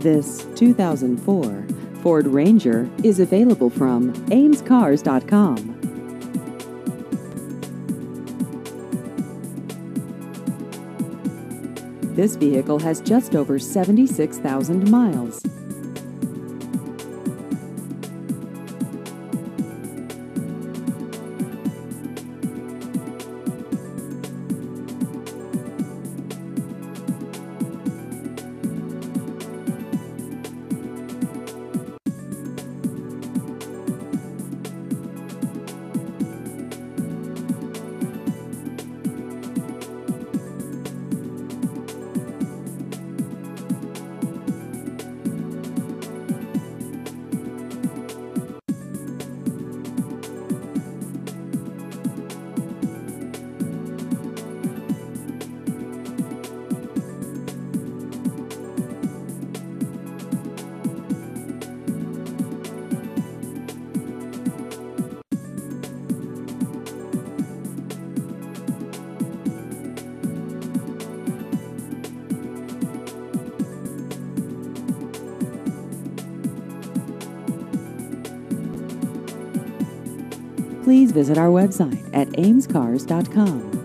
This 2004 Ford Ranger is available from amescars.com. This vehicle has just over 76,000 miles. Please visit our website at amescars.com.